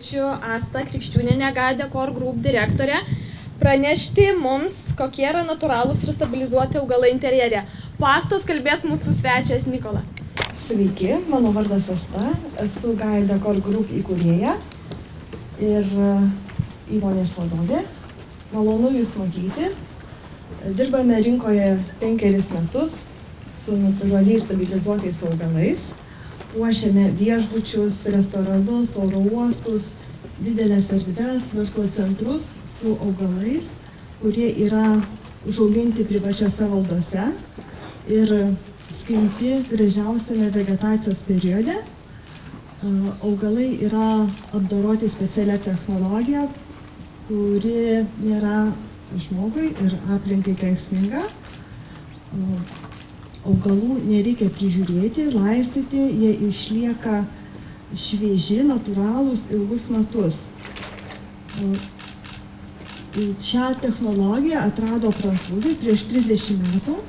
Ačiū Asta Krikščiūnė, Gadė Core Group direktorė, pranešti mums, kokie yra natūralūs ir stabilizuoti augalai interjere. Pastos kalbės mūsų svečias Nikola. Sveiki, mano vardas Asta, esu Gaida Core Group įkūrėja ir e, įmonės vadovė. Malonu Jūs matyti. Dirbame rinkoje penkeris metus su natūraliai stabilizuotais augalais puošiame viešbučius, restoranus, oro uostus, didelės erdves, verslo centrus su augalais, kurie yra užauginti privačiose valdose ir skinti gražiausiame vegetacijos periode. Augalai yra apdoroti specialią technologiją, kuri nėra žmogui ir aplinkai kenksminga augalų nereikia prižiūrėti, laistyti, jie išlieka švieži, natūralūs ilgus metus. Šią technologiją atrado prancūzai prieš 30 metų.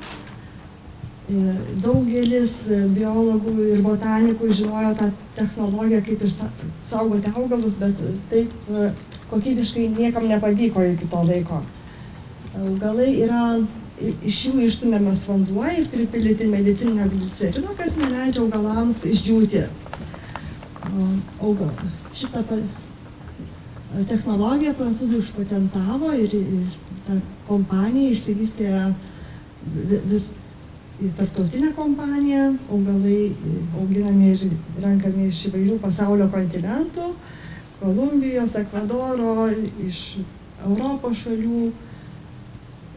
E, daugelis biologų ir botanikų žinojo tą technologiją, kaip ir saugoti augalus, bet taip e, kokybiškai niekam nepavyko iki to laiko. Augalai yra iš jų išstumiamas vanduo ir pripildyti medicininio glicerino, kas neleidžia augalams išdžiūti. Augal. Šitą technologiją prancūzai užpatentavo ir, ir ta kompanija išsivystė vis į tarptautinę kompaniją, augalai auginami ir renkami iš įvairių pasaulio kontinentų, Kolumbijos, Ekvadoro, iš Europos šalių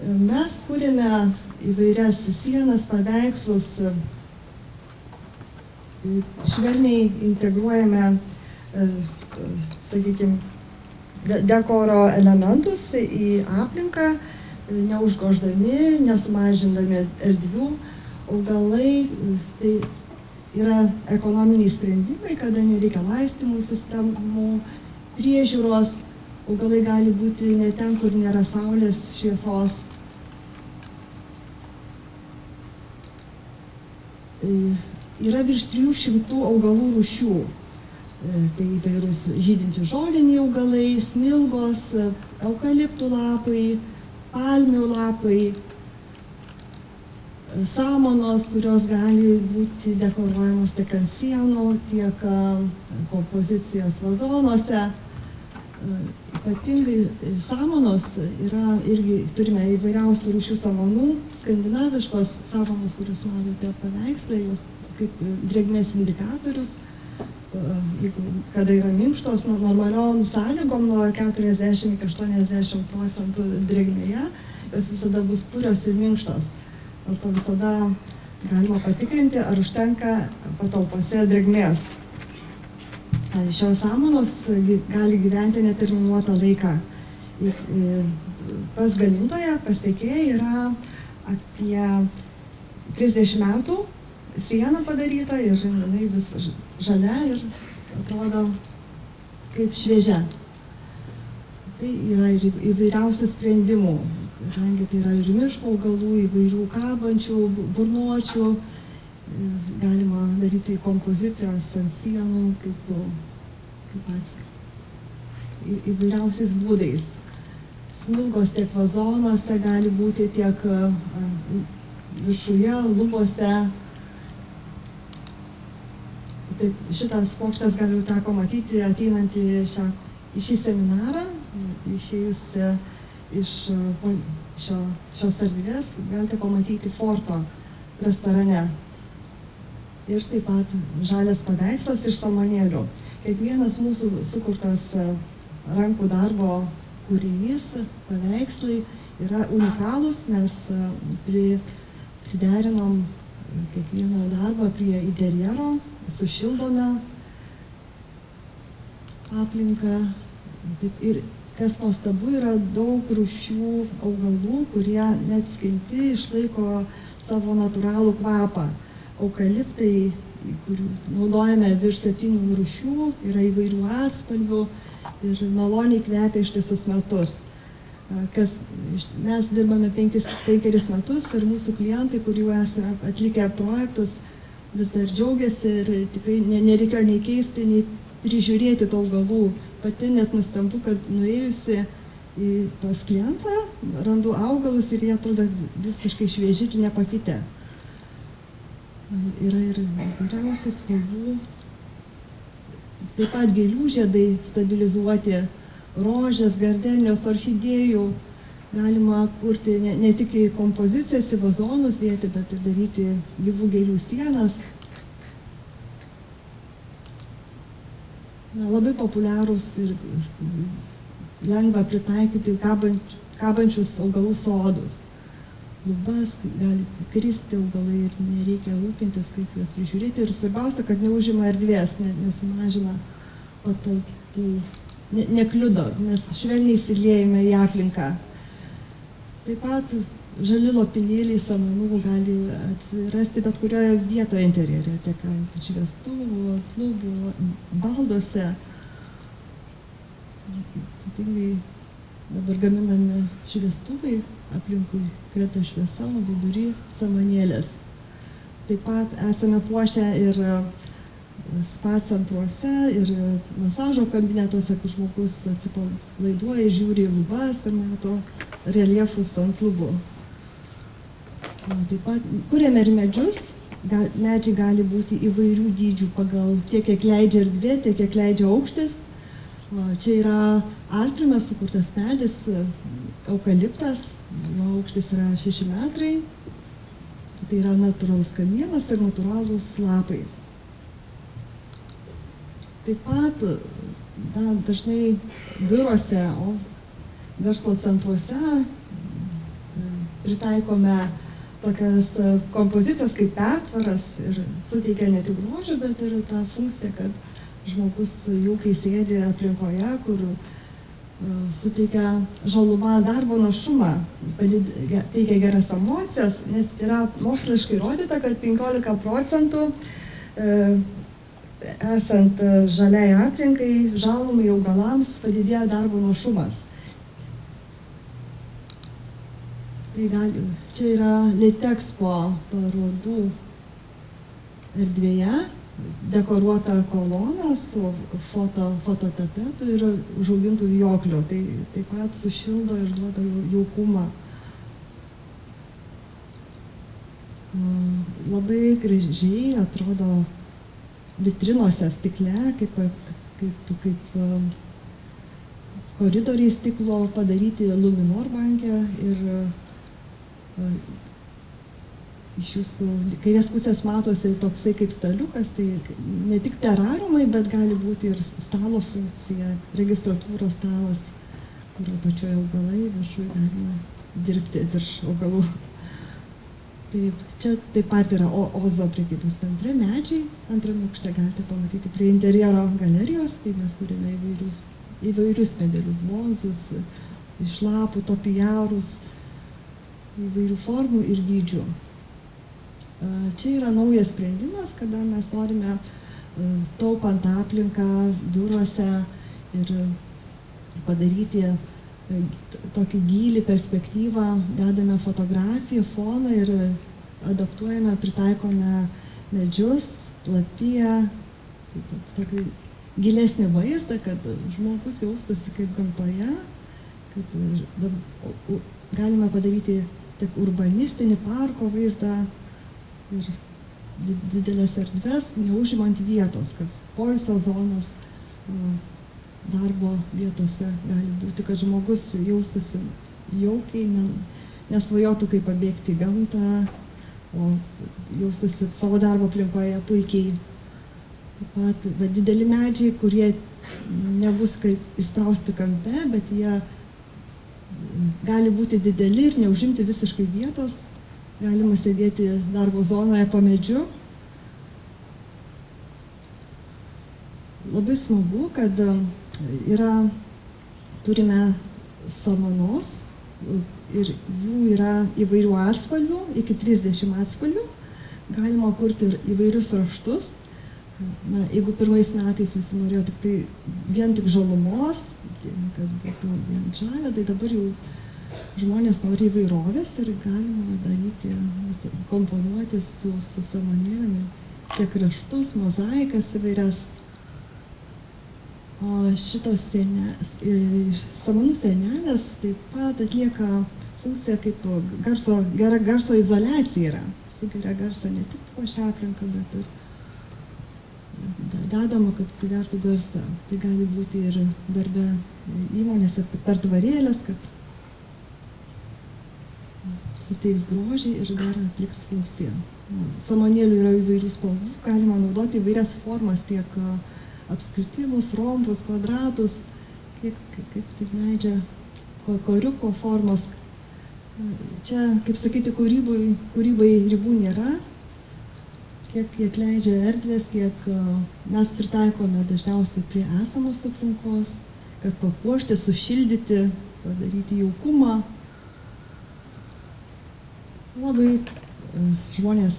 Mes kūrėme įvairias sienas, paveikslus, švelniai integruojame, e, sakykime, dekoro elementus į aplinką, neužgoždami, nesumažindami erdvių. Augalai tai yra ekonominiai sprendimai, kada nereikia laistymų sistemų, priežiūros. Augalai gali būti ne ten, kur nėra saulės šviesos E, yra virš 300 augalų rūšių. E, tai įvairūs žydinti žoliniai augalai, smilgos, eukaliptų lapai, palmių lapai, samonos, kurios gali būti dekoruojamos tiek ant sienų, tiek kompozicijos vazonuose. E, ypatingai samonos yra irgi, turime įvairiausių rūšių samonų, skandinaviškos savonos, kurias matote paveikslą, jos kaip drėgmės indikatorius, kada yra minkštos, normaliom sąlygom nuo 40 iki 80 procentų drėgmėje, jos visada bus purios ir minkštos. Dėl to visada galima patikrinti, ar užtenka patalpose drėgmės. Šios samanos gali gyventi neterminuotą laiką. Pas gamintoją, pas tiekėją yra apie 30 metų siena padaryta ir jinai vis žalia ir atrodo kaip šviežia. Tai yra ir įvairiausių sprendimų, kadangi tai yra ir miško augalų, įvairių kabančių, burnuočių, galima daryti kompozicijos ant sienų, kaip, kaip pats į, įvairiausiais būdais. Smilgos tiek vazonuose gali būti tiek viršuje, lubose. Taip, šitas pokštas gal jau teko matyti ateinant į, šią, į šį seminarą, išėjus iš šio, šios erdvės, galite pamatyti forto restorane ir taip pat žalias paveikslas iš samanėlių. Kiekvienas mūsų sukurtas e, rankų darbo kūrinys, paveikslai yra unikalūs, mes e, pri, priderinom kiekvieną darbą prie interjero, sušildome aplinką. Taip, ir kas nuostabu, yra daug rūšių augalų, kurie net skinti išlaiko savo natūralų kvapą eukaliptai, kurių naudojame virš septynių rūšių, yra įvairių atspalvių ir maloniai kvepia ištisus metus. Kas, mes dirbame penkis, penkeris metus ir mūsų klientai, kurių esame atlikę projektus, vis dar džiaugiasi ir tikrai nereikėjo nei keisti, nei prižiūrėti tų augalų. Pati net nustembu, kad nuėjusi į pas klientą, randu augalus ir jie atrodo visiškai švieži ir nepakitę. Yra ir įvairiausių spalvų. Taip pat gėlių žiedai stabilizuoti, rožės, gardenijos, orchidėjų. Galima kurti ne, ne tik į kompozicijas, į vazonus dėti, bet ir daryti gyvų gėlių sienas. Na, labai populiarūs ir lengva pritaikyti kabant, kabančius augalų sodus. Lubas gali kristi augalai ir nereikia rūpintis, kaip juos prižiūrėti. Ir svarbiausia, kad neužima erdvės, ne, nesumažina patogių, ne, nekliudo, nes švelniai įsiliejame į aplinką. Taip pat žali lopinėliai samanų gali atsirasti bet kurioje vietoje interjere, tiek ant šviestuvų, ant lubų, balduose. Ypatingai dabar gaminami šviestuvai, aplinkui krenta šviesa, o vidury samanėlės. Taip pat esame puošę ir e, spa centruose, ir masažo kabinetuose, kur žmogus atsipalaiduoja, žiūri į lubas ir mato reljefus ant lubų. Taip pat kuriame ir medžius, medžiai gali būti įvairių dydžių pagal tiek, kiek leidžia erdvė, tiek, kiek leidžia aukštis. Čia yra altrimas sukurtas medis, eukaliptas, jo aukštis yra 6 metrai. Tai yra natūralus kamienas ir natūralūs lapai. Taip pat da, dažnai biuruose, o verslo centruose pritaikome tokias kompozicijas kaip pertvaras ir suteikia ne tik grožio, bet ir tą funkciją, kad žmogus jaukiai sėdi aplinkoje, kur uh, suteikia žalumą darbo našumą, teikia geras emocijas, nes yra moksliškai įrodyta, kad 15 procentų uh, esant žaliai aplinkai, žalumai augalams padidėja darbo našumas. Tai gali, čia yra Litexpo parodų erdvėje, dekoruota kolona su foto, fototapetu ir užaugintų vijoklių. Tai taip pat sušildo ir duoda jaukumą. Labai gražiai atrodo vitrinuose stikle, kaip, kaip, kaip koridoriai stiklo padaryti Luminor banke ir iš jūsų kairės pusės matosi toksai kaip staliukas, tai ne tik terariumai, bet gali būti ir stalo funkcija, registratūros stalas, kur apačioje augalai, viršuje galima dirbti virš augalų. Taip, čia taip pat yra o, Ozo prekybos centre medžiai, antrame aukšte galite pamatyti prie interjero galerijos, tai mes turime įvairius, įvairius medelius, bonzus, iš lapų, topijarus, įvairių formų ir dydžių. Čia yra naujas sprendimas, kada mes norime taupant aplinką biuruose ir padaryti tokį gilį perspektyvą, dedame fotografiją, foną ir adaptuojame, pritaikome medžius, lapiją, tokį gilesnį vaizdą, kad žmogus jaustųsi kaip gamtoje, kad galime padaryti tik urbanistinį parko vaizdą, ir didelės erdvės, neužimant vietos, kad poilsio zonos darbo vietose gali būti, kad žmogus jaustųsi jaukiai, nesvajotų kaip pabėgti į gamtą, o jaustųsi savo darbo aplinkoje puikiai. Taip pat bet dideli medžiai, kurie nebus kaip įsprausti kampe, bet jie gali būti dideli ir neužimti visiškai vietos, galima sėdėti darbo zonoje po medžiu. Labai smagu, kad e, yra, turime samanos ir jų yra įvairių atspalvių, iki 30 atspalvių. Galima kurti ir įvairius raštus. Na, jeigu pirmais metais visi norėjo tik tai vien tik žalumos, kad būtų vien žalia, tai dabar jau žmonės nori įvairovės ir galima daryti, komponuoti su, su samonėlėmi tiek raštus, mozaikas įvairias. O šitos senės, samanų senelės taip pat atlieka funkciją kaip garso, gera garso izolacija yra. Sugeria garsą ne tik po šią aplinką, bet ir dedama, kad sugertų garsą. Tai gali būti ir darbe įmonėse per tvarėlės, kad suteiks grožį ir dar atliks funkciją. Samanėlių yra įvairių spalvų, galima naudoti įvairias formas, tiek apskritimus, rombus, kvadratus, kiek, kaip tai leidžia koriuko formos. Čia, kaip sakyti, kūrybai, kūrybai ribų nėra, kiek, kiek leidžia erdvės, kiek mes pritaikome dažniausiai prie esamos aplinkos, kad papuošti, sušildyti, padaryti jaukumą. Labai žmonės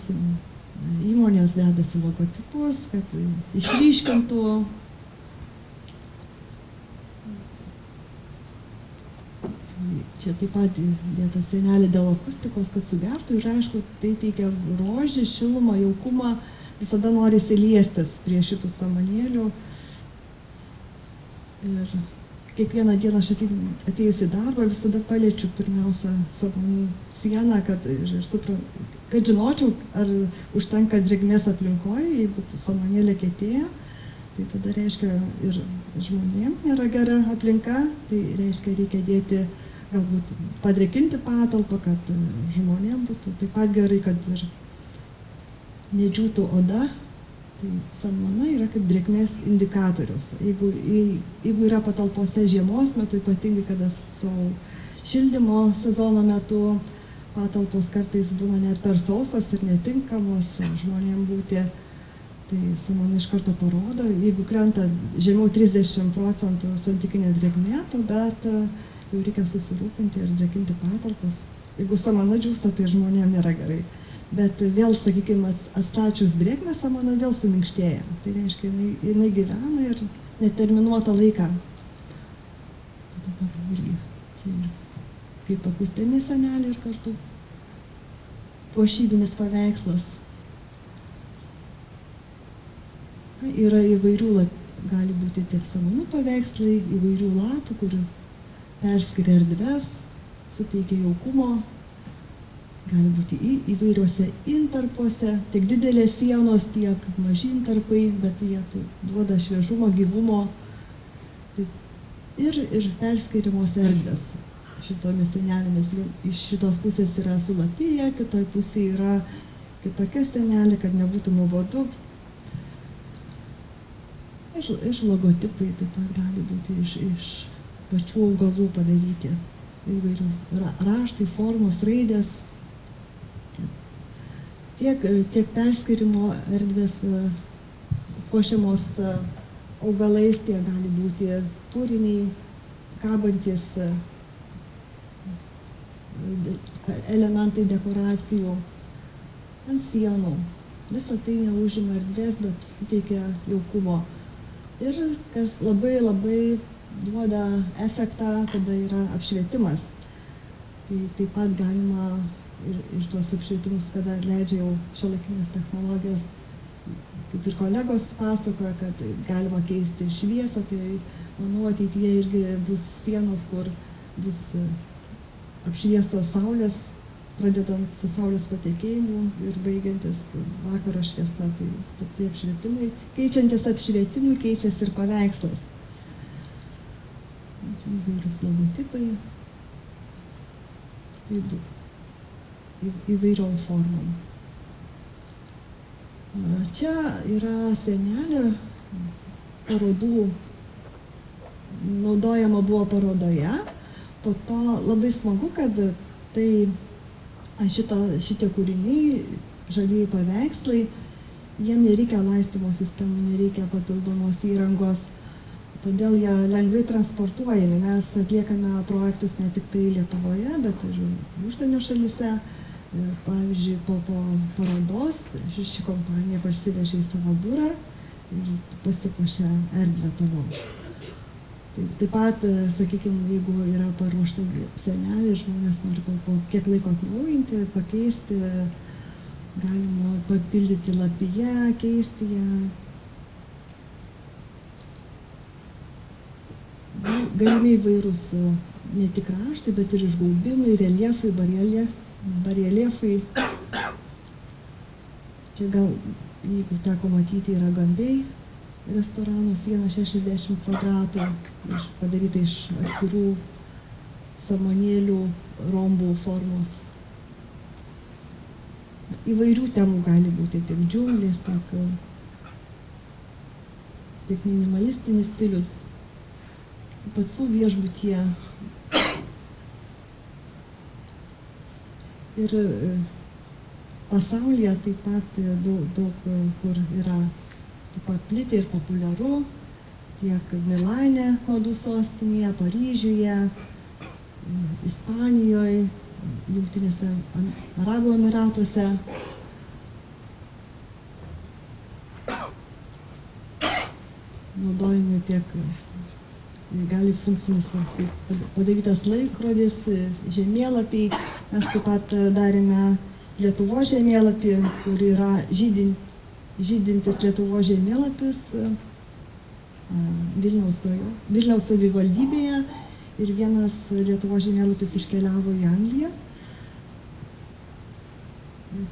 įmonės dedasi logotipus, kad išryškintų Čia taip pat dėta senelė dėl akustikos, kad sugertų ir aišku, tai teikia grožį, šilumą, jaukumą, visada nori įsiliestis prie šitų samanėlių. Ir kiekvieną dieną aš atėjus į darbą visada paliečiu pirmiausia samanų sieną, kad, ir, ir suprantu, kad žinočiau, ar užtenka drėgmės aplinkoje, jeigu samanėlė kėtėja, tai tada reiškia ir žmonėm nėra gera aplinka, tai reiškia reikia dėti, galbūt padrėkinti patalpą, kad žmonėm būtų taip pat gerai, kad ir nedžiūtų oda. Tai samana yra kaip drėgmės indikatorius. Jeigu, jeigu yra patalpose žiemos metu, ypatingai kada su šildymo sezono metu, patalpos kartais būna net per sausos ir netinkamos žmonėm būti. Tai samana iš karto parodo, jeigu krenta žemiau 30 procentų santykinė drėgmė, tuomet e, jau reikia susirūpinti ir drėkinti patalpas. Jeigu samana džiūsta, tai žmonėm nėra gerai. Bet vėl, sakykime, atstačius drėgmę, samana vėl suminkštėja. Tai reiškia, jinai, jinai gyvena ir neterminuotą laiką. Dabar irgi yra kaip akustinė senelė ir kartu pošybinis paveikslas. Yra įvairių, gali būti tiek samanų paveikslai, įvairių lapų, kur perskiria erdves, suteikia jaukumo, gali būti į, įvairiuose intarpuose, tiek didelės sienos, tiek maži intarpai, bet jie duoda šviežumo, gyvumo ir, ir perskirimos erdvės šitomis senelėmis. Iš šitos pusės yra sulapija, kitoj pusėje yra kitokia senelė, kad nebūtų nuobodu. Iš, iš logotipai taip pat gali būti iš, iš pačių augalų padaryti įvairius ra, raštai, formos, raidės. Tiek, tiek perskirimo erdvės puošiamos augalais, tiek gali būti turiniai, kabantis elementai dekoracijų ant sienų. Visą tai neužima erdvės, bet suteikia jaukumo. Ir kas labai labai duoda efektą, kada yra apšvietimas. Tai taip pat galima ir iš tuos apšvietimus, kada leidžia jau šiolaikinės technologijos, kaip ir kolegos pasakoja, kad galima keisti šviesą, tai manau ateityje irgi bus sienos, kur bus apšviestos saulės, pradedant su saulės patekėjimu ir baigiantis vakaro šviesa. Tai tokie apšvietimai, keičiantis apšvietimui, keičiasi ir paveikslas. Čia įvairius logotipai. Tai du. Įvairiom formom. Čia yra senelė parodų, naudojama buvo parodoje po to labai smagu, kad tai šito, šitie kūriniai, žalieji paveikslai, jiem nereikia laistymo sistemų, nereikia papildomos įrangos, todėl jie lengvai transportuojami. Mes atliekame projektus ne tik tai Lietuvoje, bet ir užsienio šalise. Pavyzdžiui, po, po parodos ši kompanija parsivežė į savo biurą ir pasipuošė erdvę tavo. Taip pat, sakykime, jeigu yra paruošta senelė, žmonės nori po, po kiek laiko atnaujinti, pakeisti, galima papildyti lapyje, keisti ją. galimi įvairūs ne tik raštai, bet ir išgaubimai, reliefai, bareliefai. Čia gal, jeigu teko matyti, yra gambiai restorano siena 60 kvadratų, iš, padaryta iš atskirų samonėlių, rombų formos. Įvairių temų gali būti tiek džiunglės, tiek, tiek minimalistinis stilius. Pacų viešbutie. Ir e, pasaulyje taip pat daug, daug kur yra paplitę ir populiaru, tiek Milane, madų sostinėje, Paryžiuje, Ispanijoje, Jungtinėse Arabų Emiratuose. Naudojami tiek gali funkcinis padarytas laikrodis, žemėlapiai. Mes taip pat darėme Lietuvo žemėlapį, kur yra žydinti žydintis Lietuvo žemėlapis Vilniaus, Vilniaus savivaldybėje. Ir vienas Lietuvo žemėlapis iškeliavo į Angliją,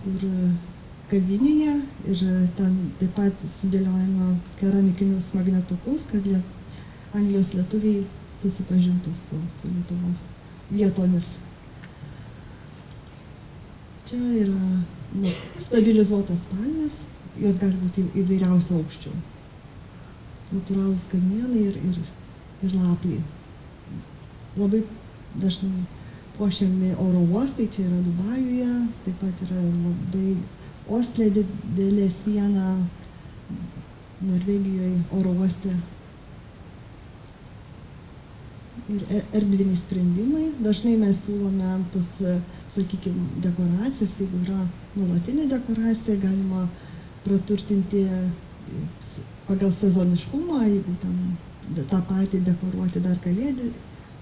kur kavinėje. Ir ten taip pat sudėliojama keramikinius magnetukus, kad lie, Anglijos lietuviai susipažintų su, su Lietuvos vietomis. Čia yra nu, stabilizuotos palmės, jos gali būti įvairiausio aukščio. Natūralūs kamienai ir, ir, ir lapai. Labai dažnai puošiami oro uostai, čia yra Dubajuje, taip pat yra labai Ostlė didelė siena Norvegijoje oro uoste. Ir e, erdviniai sprendimai. Dažnai mes siūlome tos, sakykime, dekoracijas, jeigu yra nuolatinė dekoracija, galima praturtinti pagal sezoniškumą, jeigu ten tą patį dekoruoti dar kalėdį,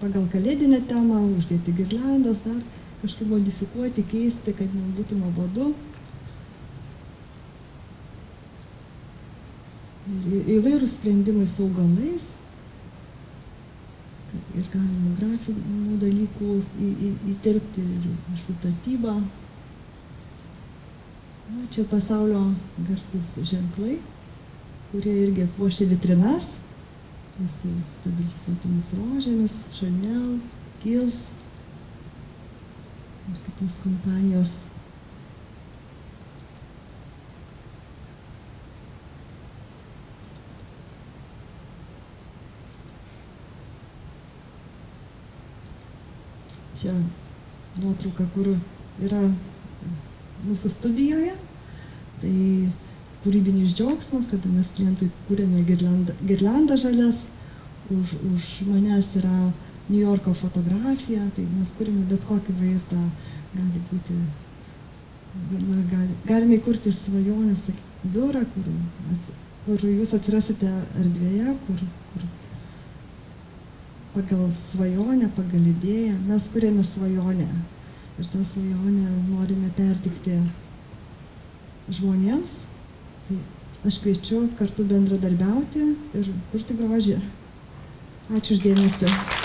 pagal kalėdinę temą, uždėti girlandas, dar kažkaip modifikuoti, keisti, kad nebūtų nuobodu. Ir įvairūs sprendimai su augalais ir galima grafinių dalykų į, į, įterpti ir, ir su tapyba. Na, čia pasaulio garsus ženklai, kurie irgi puošia vitrinas su stabilizuotomis rožėmis, Chanel, Kils ir kitos kompanijos. Čia nuotrauka, kur yra mūsų studijoje. Tai kūrybinis džiaugsmas, kada mes klientui kūrėme girlandą, girlandą žalias, už, už manęs yra New Yorko fotografija, tai mes kūrėme bet kokį vaizdą, gali būti, na, gali, galime įkurti svajonės biurą, kur, kur jūs atsirasite erdvėje, kur, pagal svajonę, pagal idėją, mes kūrėme svajonę ir tą svajonę norime pertikti žmonėms. Tai aš kviečiu kartu bendradarbiauti ir kurti grožį. Ačiū uždėmesi.